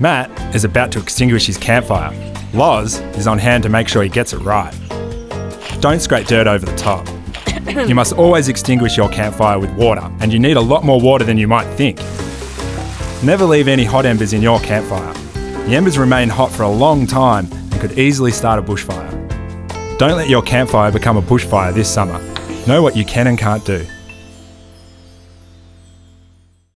Matt is about to extinguish his campfire. Loz is on hand to make sure he gets it right. Don't scrape dirt over the top. you must always extinguish your campfire with water, and you need a lot more water than you might think. Never leave any hot embers in your campfire. The embers remain hot for a long time and could easily start a bushfire. Don't let your campfire become a bushfire this summer. Know what you can and can't do.